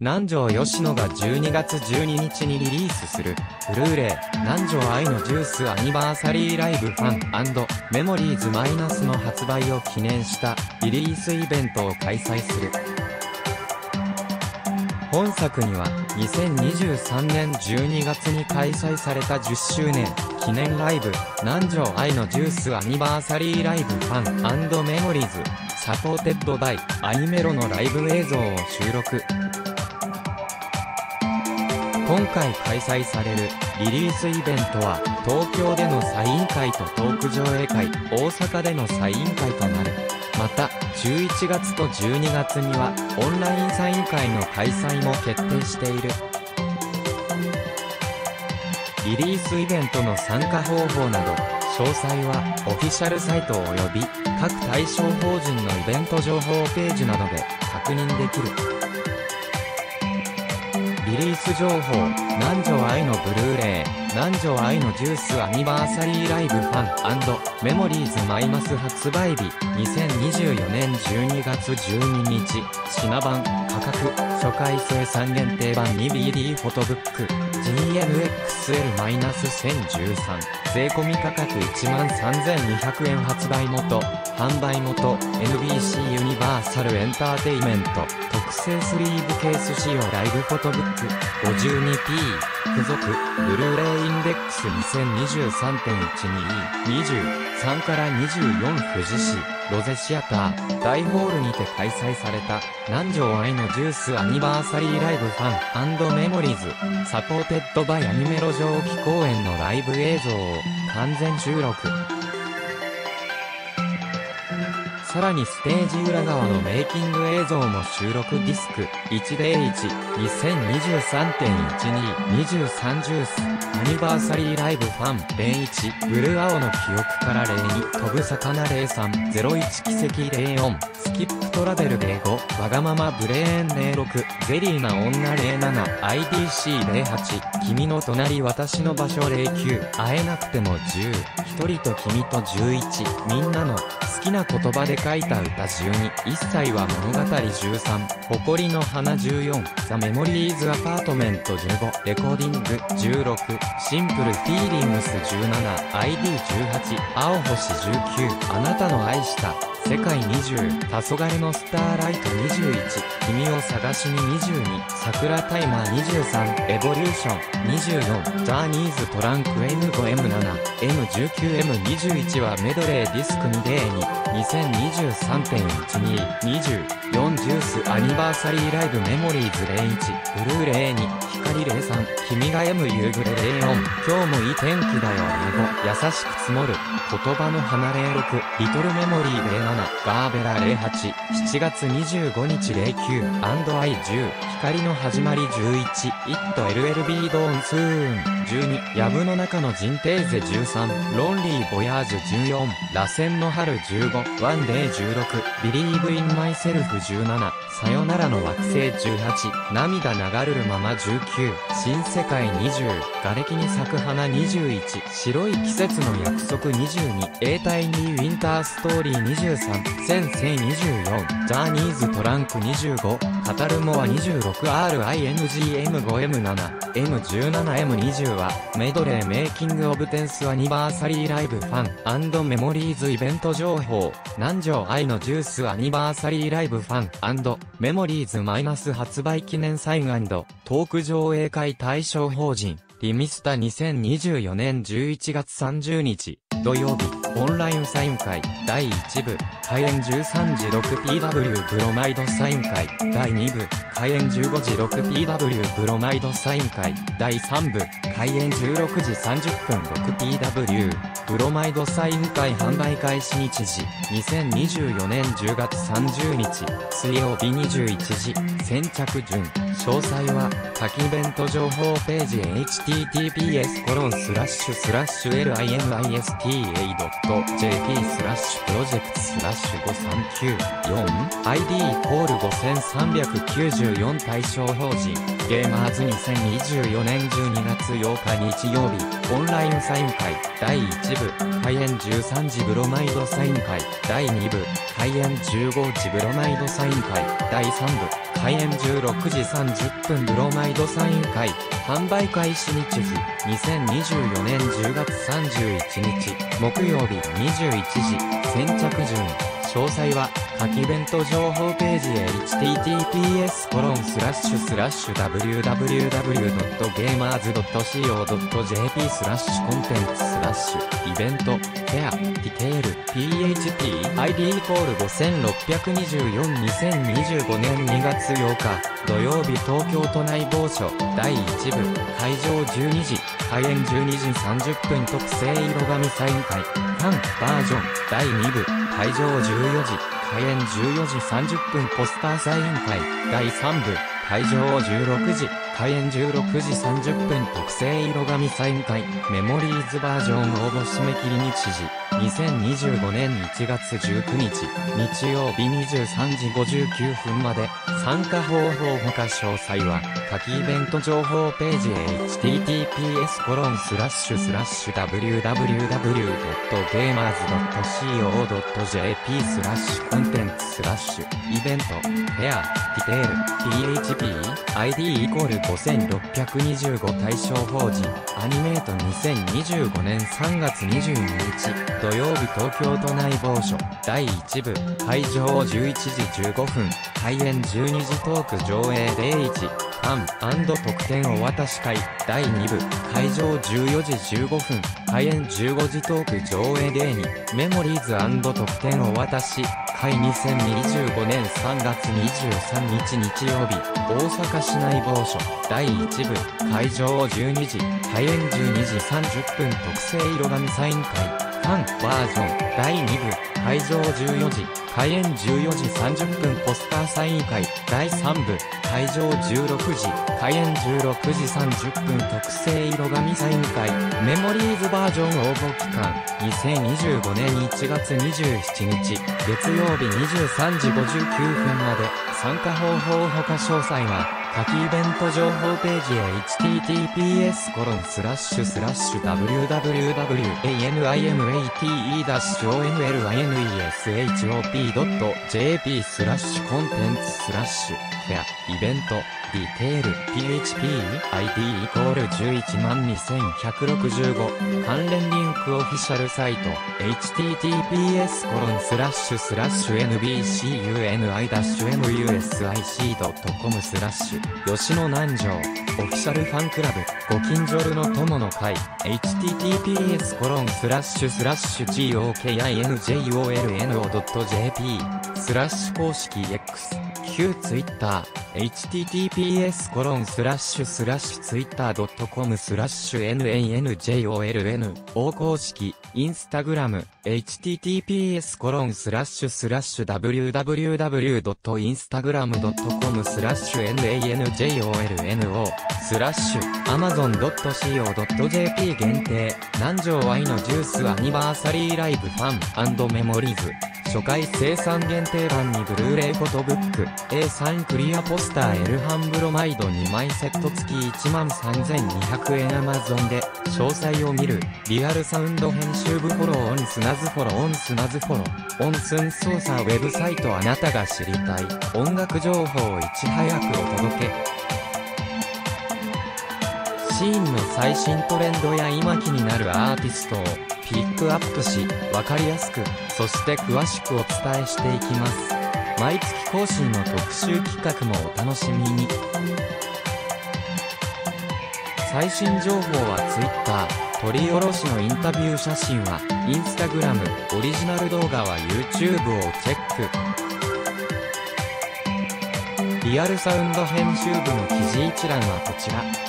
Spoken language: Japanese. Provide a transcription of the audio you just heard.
南條吉野が12月12日にリリースする、ブルーレイ、南條愛のジュースアニバーサリーライブファンメモリーズマイナスの発売を記念したリリースイベントを開催する。本作には、2023年12月に開催された10周年記念ライブ、南條愛のジュースアニバーサリーライブファンメモリーズ、サポーテッドバイアニメロのライブ映像を収録。今回開催されるリリースイベントは東京でのサイン会とトーク上映会大阪でのサイン会となるまた11月と12月にはオンラインサイン会の開催も決定しているリリースイベントの参加方法など詳細はオフィシャルサイト及び各対象法人のイベント情報ページなどで確認できる。リリース情報、南條愛乃ブルーレイ、南條愛乃 10th Anniversary Live Fun Memories マイマス発売日、2024年12月12日、品番、価格、初回生産限定版 2BD フォトブック、GNXL-1013、税込価格13,200円発売元、販売元、NBC ユニバーサルエンターテイメント、特製スリーブケース仕様ライブフォトブック、52P、付属、ブルーレイインデックス2023.12-23から24富士市、ロゼシアター、大ホールにて開催された、南條愛乃 10th Anniversary Live Fun Memories、 supported by animelo 上記公演のライブ映像を完全収録。さらにステージ裏側のメイキング映像も収録ディスク101-2023.12-23 10th Anniversary Live Fun 01ブルー青の記憶から02飛ぶ魚03 01奇跡04スキップ。トラベル05わがままブレーン06ゼリーな女 07IDC08 君の隣私の場所09会えなくても10一人と君と11みんなの好きな言葉で書いた歌12、一切は物語13、誇りの花14、ザ・メモリーズ・アパートメント15、レコーディング16、シンプル・フィーリングス17、ID18、青星19、あなたの愛した、世界20、黄昏のスターライト21、君を探しに22、桜タイマー23、エボリューション24、ジャーニーズトランク M5M7、M19M21 はメドレーディスク2 0 2 2023.12、20、4ジュースアニバーサリーライブメモリーズ01、ブルーレイ2、光03、君が M 夕暮れ04、今日もいい天気だよ05、優しく積もる、言葉の花06、 Little Memory 07、ガーベラ08、7月25日09 &I10 光の始まり11 It'll be dawn soon。12藪の中のジンテーゼ13 Lonely Voyage 14螺旋の春15 One Day 16 Believe in Myself 17さよならの惑星18涙流るるまま19新世界20瓦礫に咲く花21白い季節の約束22永代にウィンターストーリー23 1024ジャーニーズトランク25、カタルモア 26RINGM5M7、M17M20 は、メドレーメイキングオブテンスアニバーサリーライブファンメモリーズイベント情報、南條愛のジュースアニバーサリーライブファンメモリーズマイナス発売記念サイントーク上映会対象法人、リミスタ2024年11月30日。土曜日、オンラインサイン会、第1部、開演13時 6pw ブロマイドサイン会、第2部、開演15時 6pw ブロマイドサイン会、第3部、開演16時30分 6pw ブロマイドサイン会販売開始日時、2024年10月30日、水曜日21時、先着順、詳細は、下記イベント情報ページ https コロンスラッシュスラッシュ limista.jp スラッシュプロジェクトスラッシュ 5394ID イコール5394対象法人、ゲーマーズ2024年12月8日日曜日、オンラインサイン会、第1部、開演13時ブロマイドサイン会、第2部、開演15時ブロマイドサイン会、第3部、開演16時30分ブロマイドサイン会、販売開始日時、2024年10月31日、木曜日21時、先着順。詳細は、夏季イベント情報ページへ。https コロンスラッシュスラッシュ www.gamers.co.jp スラッシュコンテンツスラッシュイベント、フェア、ディテール、PHP、ID イコール5624-2025年2月8日、土曜日東京都内某所、第1部、会場12時、開演12時30分特製色紙サイン会、ファン、バージョン、第2部、会場14時、開演14時30分ポスターサイン会、第3部、会場16時、開演16時30分特製色紙サイン会、メモリーズバージョン応募締め切り日時、2025年1月19日、日曜日23時59分まで、参加方法ほか詳細は、下記イベント情報ページへ https コロンスラッシュスラッシュ www.gamers.co.jp スラッシュコンテンツスラッシュイベント、フェア、ディテール、PHP、ID イコール5625対象法人、アニメート2025年3月22日、土曜日東京都内某所、第1部、会場11時15分、開演12時トーク上映01、ファン特典お渡し会、第2部、会場14時15分、開演15時トーク上映02、メモリーズ特典お渡し、会2025年3月23日日曜日、大阪市内某所、第1部、会場を12時、開演12時30分特製色紙サイン会、ファンバージョン第2部会場14時開演14時30分ポスターサイン会第3部会場16時開演16時30分特製色紙サイン会メモリーズバージョン応募期間2025年1月27日月曜日23時59分まで参加方法ほか詳細は夏季イベント情報ページへ https コロンスラッシュスラッシュ www.animate-onlineshop.jp スラッシュコンテンツスラッシュ。フェアイベントディテール PHP ID イコール112,165関連リンクオフィシャルサイト https コロンスラッシュスラッシュ nbcuni-music.com スラッシュ。吉野南條オフィシャルファンクラブご近所るの友の会 https コロンスラッシュスラッシュ gokinjolno.jp スラッシュ公式 X 旧 Twitter https コロンスラッシュスラッシュツイッター .com スラッシュ nanjoln 大公式インスタグラム https コロンスラッシュスラッシュ www.instagram.com スラッシュ nanjolno スラッシュ amazon.co.jp 限定。南條愛のジュースアニバーサリーライブファンメモリーズ。初回生産限定版にブルーレイフォトブック。A3 クリアポスター L ハンブロマイド2枚セット付き13,200円 Amazon で詳細を見る。リアルサウンド編集部フォローオンスナズフォローオンスナズフォローオンスン操作ウェブサイトあなたが知りたい。音楽情報をいち早くお届け。シーンの最新トレンドや今気になるアーティストをアップし、わかりやすく、そして詳しくお伝えしていきます。毎月更新の特集企画もお楽しみに。最新情報は Twitter、取り下ろしのインタビュー写真は Instagram、オリジナル動画は YouTube をチェック。リアルサウンド編集部の記事一覧はこちら。